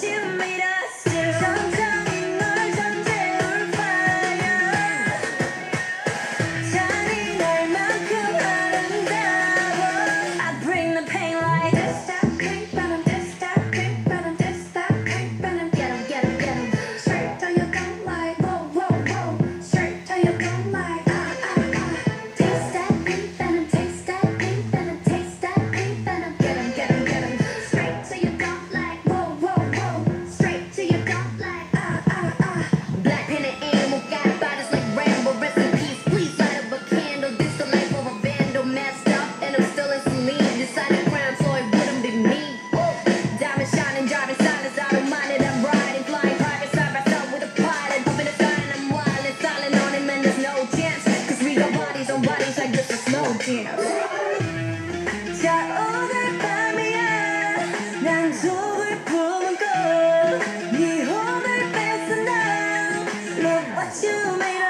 Cheers. 예. 자 오늘 밤이야. 난 속을 품은 꽃네 혼을 뺏어 난 Look what you made